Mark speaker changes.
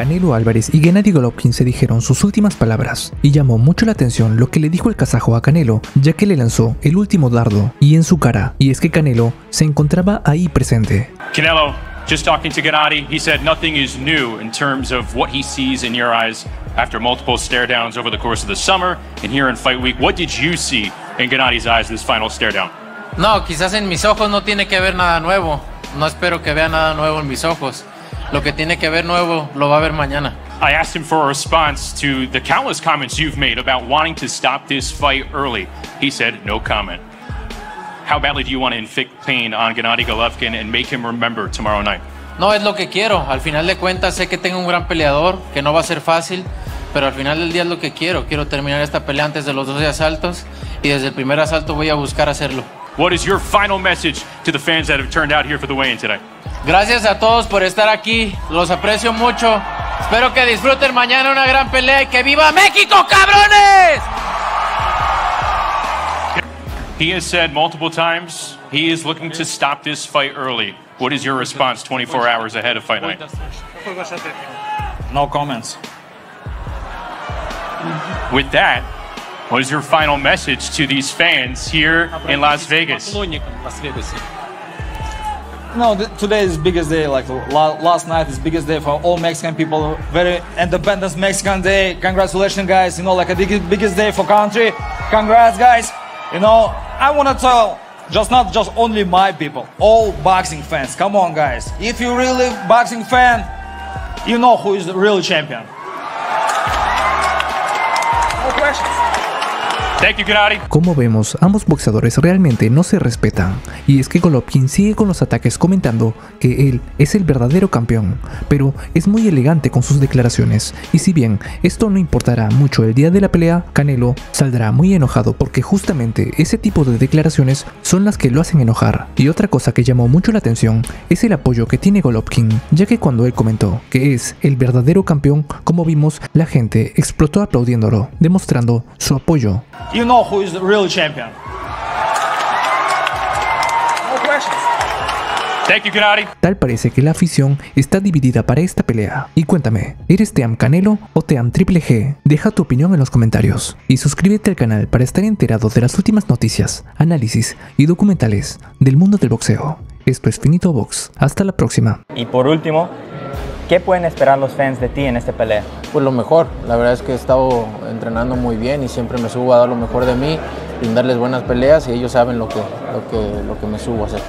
Speaker 1: Canelo Álvarez y Gennady Golovkin se dijeron sus últimas palabras y llamó mucho la atención lo que le dijo el kazajo a Canelo, ya que le lanzó el último dardo y en su cara, y es que Canelo se encontraba ahí presente.
Speaker 2: Canelo, just talking to Gennady, he said nothing is new in terms of what he sees in your eyes after multiple stare downs over the course of the summer and here in fight week. What did you see in Gennady's eyes this final stare down?
Speaker 3: No, quizás en mis ojos no tiene que ver nada nuevo. No espero que vea nada nuevo en mis ojos. Lo que tiene que ver nuevo lo va a ver mañana.
Speaker 2: I asked him for a response to the countless comments you've made about wanting to stop this fight early. He said, no comment. How badly do you want to inflict pain on Gennady Golovkin and make him remember tomorrow night?
Speaker 3: No es lo que quiero. Al final de cuentas sé que tengo un gran peleador, que no va a ser fácil, pero al final del día es lo que quiero. Quiero terminar esta pelea antes de los 12 asaltos y desde el primer asalto voy a buscar hacerlo.
Speaker 2: What is your final message to the fans that have turned out here for the weigh-in today?
Speaker 3: Gracias a todos por estar aquí, los aprecio mucho. Espero que disfruten mañana una gran pelea y que viva México, cabrones.
Speaker 2: He has said multiple times he is looking to stop this fight early. What is your response 24 hours ahead of fight night?
Speaker 4: No comments.
Speaker 2: With that, what is your final message to these fans here in Las Vegas?
Speaker 4: No, th- today is biggest day. Like la- last night is biggest day for all Mexican people. Very independent Mexican day. Congratulations, guys. You know, like a big, biggest day for country. Congrats, guys. You know, I want to tell just not just only my people, all boxing fans. Come on, guys. If you're really boxing fan, you know who is the real champion. No questions.
Speaker 1: Como vemos, ambos boxeadores realmente no se respetan, y es que Golovkin sigue con los ataques comentando que él es el verdadero campeón, pero es muy elegante con sus declaraciones, y si bien esto no importará mucho el día de la pelea, Canelo saldrá muy enojado porque justamente ese tipo de declaraciones son las que lo hacen enojar. Y otra cosa que llamó mucho la atención es el apoyo que tiene Golovkin, ya que cuando él comentó que es el verdadero campeón, como vimos, la gente explotó aplaudiéndolo, demostrando su apoyo.
Speaker 4: You know who is the real champion. No questions.
Speaker 2: Thank you, Gennady.
Speaker 1: Tal parece que la afición está dividida para esta pelea. Y cuéntame, ¿eres Team Canelo o Team Triple G? Deja tu opinión en los comentarios. Y suscríbete al canal para estar enterado de las últimas noticias, análisis y documentales del mundo del boxeo. Esto es Finito Box. Hasta la próxima.
Speaker 5: Y por último, ¿qué pueden esperar los fans de ti en esta pelea?
Speaker 3: Pues lo mejor, la verdad es que he estado entrenando muy bien y siempre me subo a dar lo mejor de mí, brindarles buenas peleas y ellos saben lo que, lo que, lo que me subo a hacer.